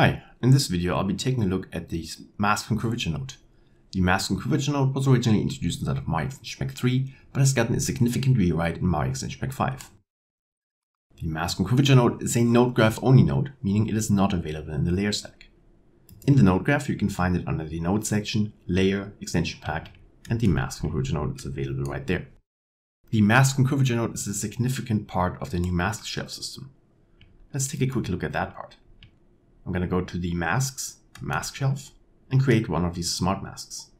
Hi, in this video I'll be taking a look at the mask and curvature node. The mask and curvature node was originally introduced inside of Extension Pack 3, but has gotten a significant rewrite in Extension Pack 5. The mask and curvature node is a node graph only node, meaning it is not available in the layer stack. In the node graph you can find it under the node section, layer, extension pack, and the mask and curvature node is available right there. The mask and curvature node is a significant part of the new mask shelf system. Let's take a quick look at that part. I'm going to go to the masks, mask shelf, and create one of these smart masks.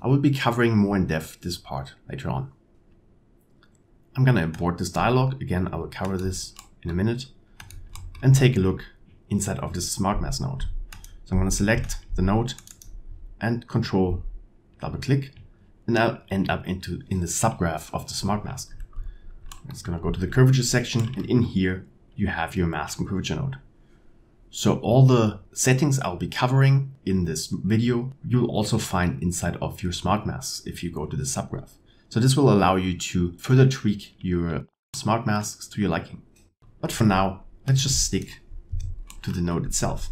I will be covering more in depth this part later on. I'm going to import this dialog. Again, I will cover this in a minute and take a look inside of this smart mask node. So I'm going to select the node and control double click and I'll end up into in the subgraph of the smart mask. I'm going to go to the curvature section and in here you have your mask and curvature node. So all the settings I'll be covering in this video, you'll also find inside of your smart masks if you go to the subgraph. So this will allow you to further tweak your smart masks to your liking. But for now, let's just stick to the node itself.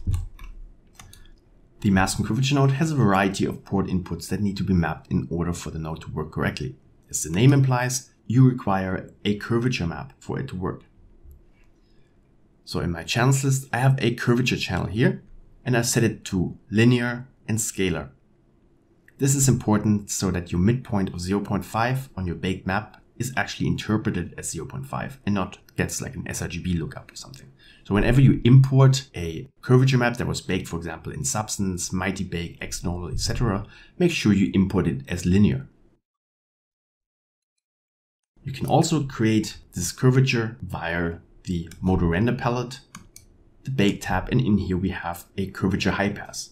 The mask curvature node has a variety of port inputs that need to be mapped in order for the node to work correctly. As the name implies, you require a curvature map for it to work. So in my channels list, I have a curvature channel here and I set it to linear and scalar. This is important so that your midpoint of 0.5 on your baked map is actually interpreted as 0.5 and not gets like an sRGB lookup or something. So whenever you import a curvature map that was baked, for example, in Substance, Mighty Bake, xNormal, etc., make sure you import it as linear. You can also create this curvature via the model render palette, the bake tab, and in here we have a curvature high pass.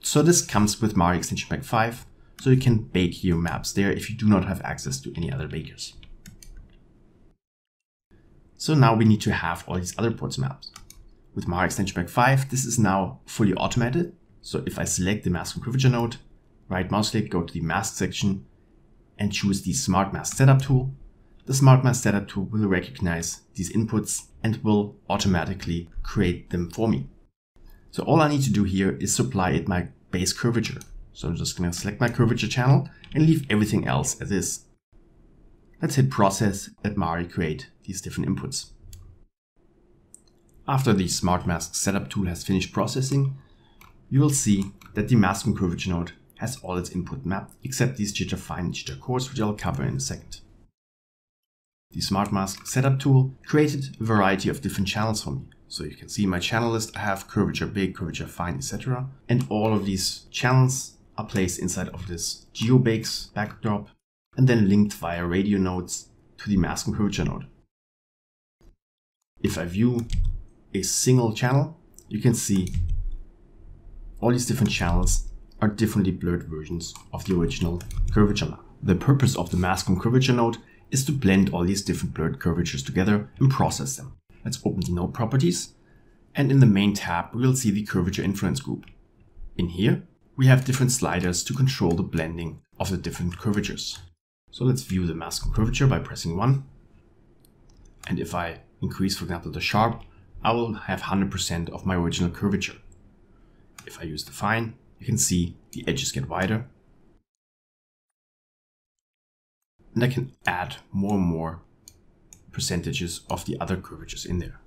So this comes with Mari Extension Pack 5, so you can bake your maps there if you do not have access to any other bakers. So now we need to have all these other ports maps. With Mari Extension Pack 5, this is now fully automated. So if I select the mask and curvature node, right mouse click, go to the mask section and choose the Smart Mask Setup tool, the Smart Mask Setup tool will recognize these inputs and will automatically create them for me. So all I need to do here is supply it my base curvature. So I'm just going to select my curvature channel and leave everything else as is. Let's hit process let Mari create these different inputs. After the Smart Mask Setup tool has finished processing, you will see that the mask and curvature node has all its input mapped except these jitter fine and jitter coarse which I'll cover in a second. The Smart Mask setup tool created a variety of different channels for me. So you can see my channel list, I have curvature big, curvature fine, etc. And all of these channels are placed inside of this GeoBakes backdrop and then linked via radio nodes to the mask and curvature node. If I view a single channel, you can see all these different channels are differently blurred versions of the original curvature map. The purpose of the mask and curvature node is to blend all these different blurred curvatures together and process them. Let's open the node properties. And in the main tab, we'll see the curvature influence group. In here, we have different sliders to control the blending of the different curvatures. So let's view the mask and curvature by pressing 1. And if I increase, for example, the sharp, I will have 100% of my original curvature. If I use the fine, you can see the edges get wider and I can add more and more percentages of the other curvatures in there.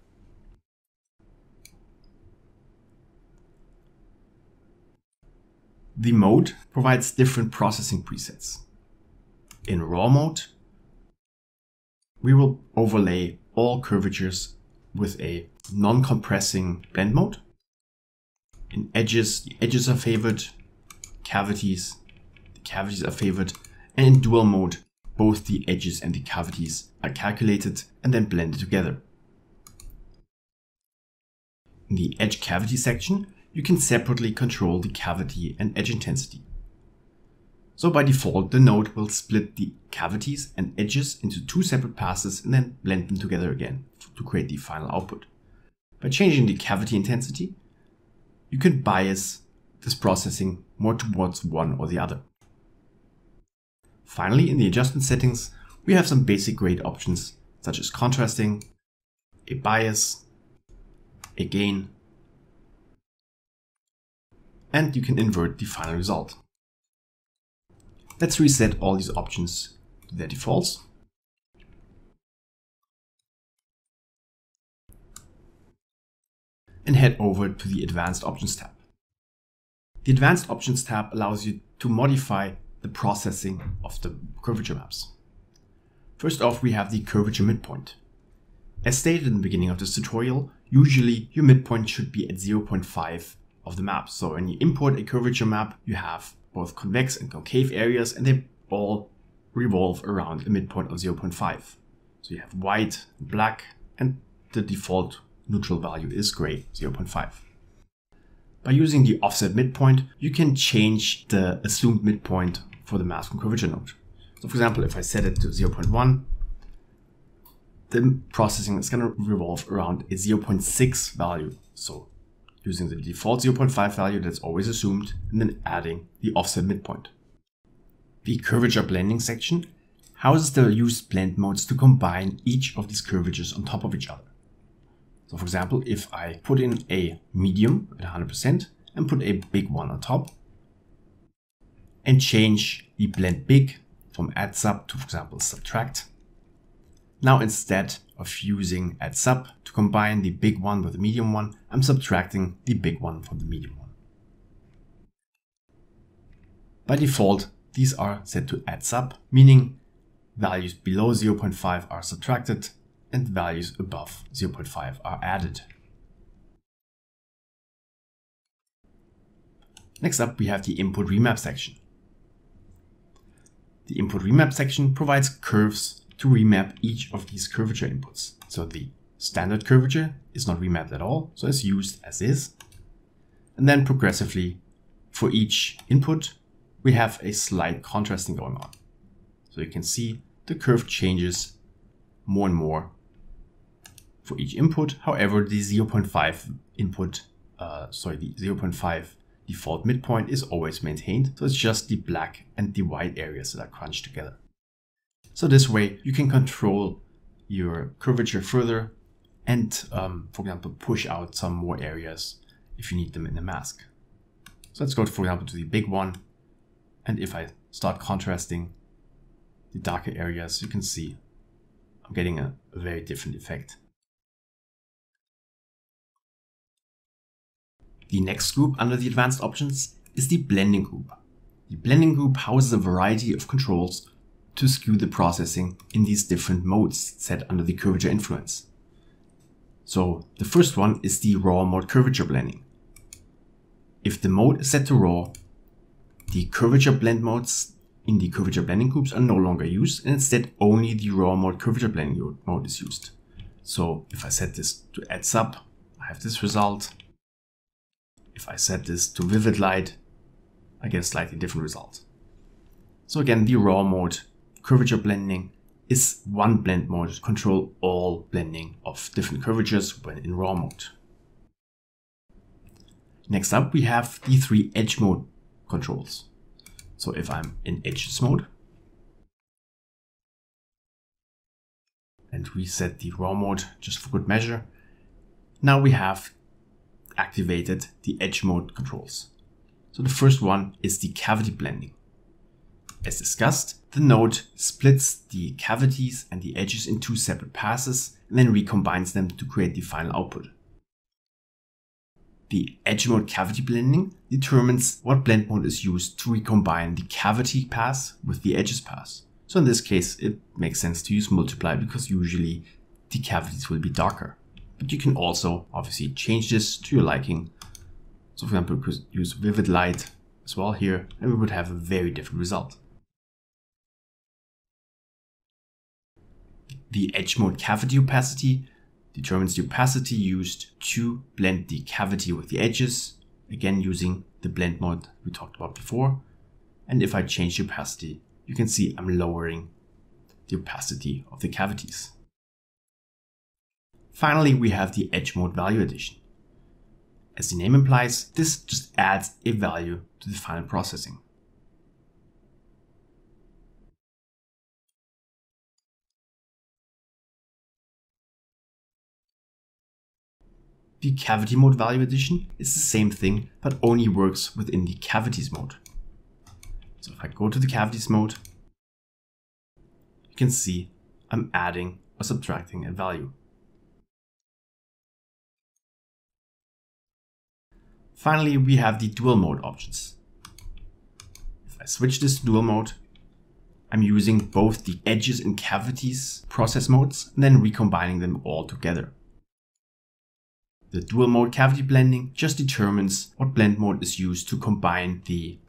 The mode provides different processing presets. In raw mode, we will overlay all curvatures with a non-compressing blend mode. In edges, the edges are favored, cavities, the cavities are favored, and in dual mode, both the edges and the cavities are calculated and then blended together. In the edge cavity section, you can separately control the cavity and edge intensity. So by default, the node will split the cavities and edges into two separate passes and then blend them together again to create the final output. By changing the cavity intensity, you can bias this processing more towards one or the other. Finally, in the adjustment settings, we have some basic grade options such as contrasting, a bias, a gain, and you can invert the final result. Let's reset all these options to their defaults. And head over to the Advanced Options tab. The Advanced Options tab allows you to modify the processing of the curvature maps. First off, we have the curvature midpoint. As stated in the beginning of this tutorial, usually your midpoint should be at 0.5 of the map. So when you import a curvature map, you have both convex and concave areas and they all revolve around a midpoint of 0.5. So you have white, black, and the default neutral value is gray, 0.5. By using the offset midpoint, you can change the assumed midpoint for the mask and curvature node. So for example, if I set it to 0.1, the processing is going to revolve around a 0.6 value. So using the default 0.5 value that's always assumed and then adding the offset midpoint. The curvature blending section houses the used blend modes to combine each of these curvatures on top of each other. So for example, if I put in a medium at 100% and put a big one on top and change the blend big from add sub to, for example, subtract. Now instead of using add sub to combine the big one with the medium one, I'm subtracting the big one from the medium one. By default, these are set to add sub, meaning values below 0.5 are subtracted and values above 0.5 are added. Next up, we have the input remap section. The input remap section provides curves to remap each of these curvature inputs. So the standard curvature is not remapped at all, so it's used as is. And then progressively, for each input, we have a slight contrasting going on. So you can see the curve changes more and more for each input. However, the 0.5 input, uh, sorry, the 0.5 default midpoint is always maintained. So it's just the black and the white areas that are crunched together. So this way you can control your curvature further and, um, for example, push out some more areas if you need them in the mask. So let's go, for example, to the big one. And if I start contrasting the darker areas, you can see I'm getting a, a very different effect. The next group under the advanced options is the blending group. The blending group houses a variety of controls to skew the processing in these different modes set under the curvature influence. So the first one is the raw mode curvature blending. If the mode is set to raw, the curvature blend modes in the curvature blending groups are no longer used and instead only the raw mode curvature blending mode is used. So if I set this to add sub, I have this result. If I set this to vivid light, I get a slightly different result. So again, the raw mode curvature blending is one blend mode to control all blending of different curvatures when in raw mode. Next up, we have the three edge mode controls. So if I'm in edges mode and reset the raw mode just for good measure, now we have activated the edge mode controls. So the first one is the cavity blending. As discussed, the node splits the cavities and the edges in two separate passes and then recombines them to create the final output. The edge mode cavity blending determines what blend mode is used to recombine the cavity pass with the edges pass. So in this case, it makes sense to use multiply because usually the cavities will be darker. But you can also obviously change this to your liking. So for example, we could use vivid light as well here and we would have a very different result. The edge mode cavity opacity determines the opacity used to blend the cavity with the edges, again using the blend mode we talked about before. And if I change the opacity, you can see I'm lowering the opacity of the cavities. Finally, we have the edge mode value addition. As the name implies, this just adds a value to the final processing. The cavity mode value addition is the same thing, but only works within the cavities mode. So if I go to the cavities mode, you can see I'm adding or subtracting a value. Finally, we have the dual mode options. If I switch this to dual mode, I'm using both the edges and cavities process modes and then recombining them all together. The dual mode cavity blending just determines what blend mode is used to combine the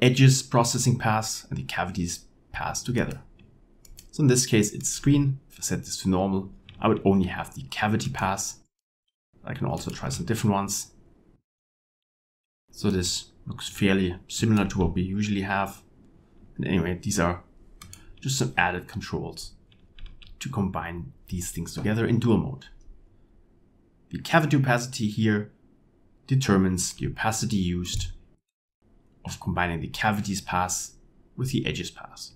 edges processing paths and the cavities paths together. So in this case, it's screen. If I set this to normal, I would only have the cavity pass. I can also try some different ones. So this looks fairly similar to what we usually have. And anyway, these are just some added controls to combine these things together in dual mode. The cavity opacity here determines the opacity used of combining the cavities pass with the edges pass.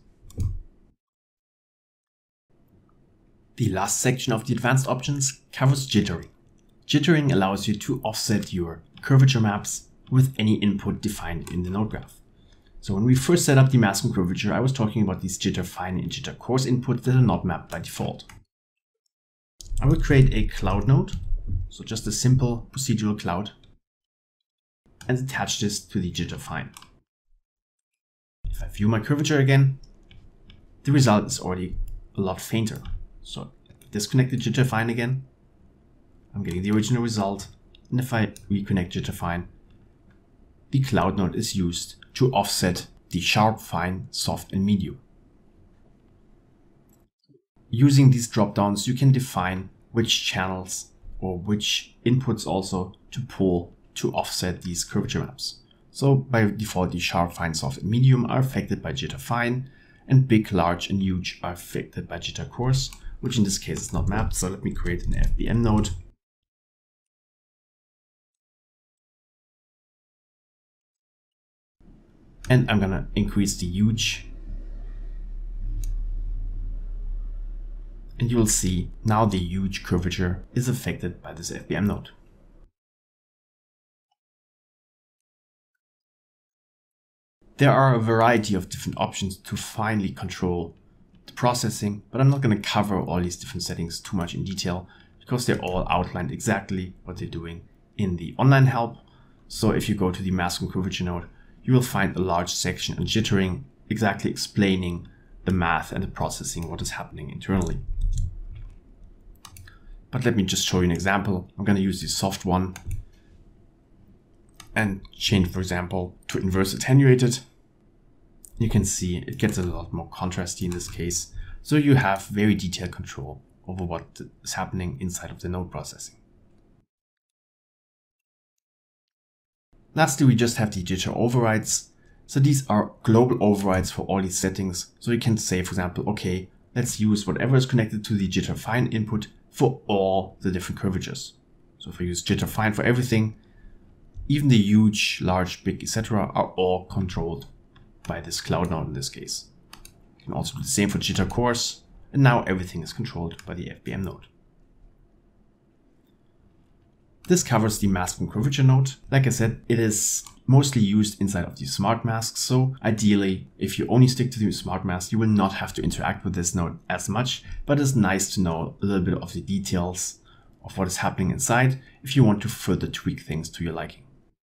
The last section of the advanced options covers jittering. Jittering allows you to offset your curvature maps with any input defined in the node graph. So when we first set up the mask and curvature, I was talking about these jitter fine and jitter coarse inputs that are not mapped by default. I will create a cloud node, so just a simple procedural cloud, and attach this to the jitter fine. If I view my curvature again, the result is already a lot fainter. So disconnect the jitter fine again. I'm getting the original result. And if I reconnect jitter fine, the cloud node is used to offset the sharp, fine, soft, and medium. Using these dropdowns, you can define which channels or which inputs also to pull to offset these curvature maps. So by default, the sharp, fine, soft, and medium are affected by jitter fine, and big, large, and huge are affected by jitter coarse, which in this case is not mapped. So let me create an FBM node. And I'm gonna increase the huge. And you will see now the huge curvature is affected by this FBM node. There are a variety of different options to finally control the processing, but I'm not going to cover all these different settings too much in detail because they're all outlined exactly what they're doing in the online help. So if you go to the mask and curvature node, you will find a large section on jittering exactly explaining the math and the processing, what is happening internally. But let me just show you an example. I'm going to use the soft one and change, for example, to inverse attenuated you can see it gets a lot more contrasty in this case. So you have very detailed control over what is happening inside of the node processing. Lastly, we just have the jitter overrides. So these are global overrides for all these settings. So you can say, for example, okay, let's use whatever is connected to the jitter fine input for all the different curvatures. So if we use jitter fine for everything, even the huge, large, big, etc. are all controlled by this cloud node in this case. You can also do the same for jitter coarse, and now everything is controlled by the FBM node. This covers the mask curvature node. Like I said, it is mostly used inside of the smart masks. So ideally, if you only stick to the smart mask, you will not have to interact with this node as much, but it's nice to know a little bit of the details of what is happening inside if you want to further tweak things to your liking.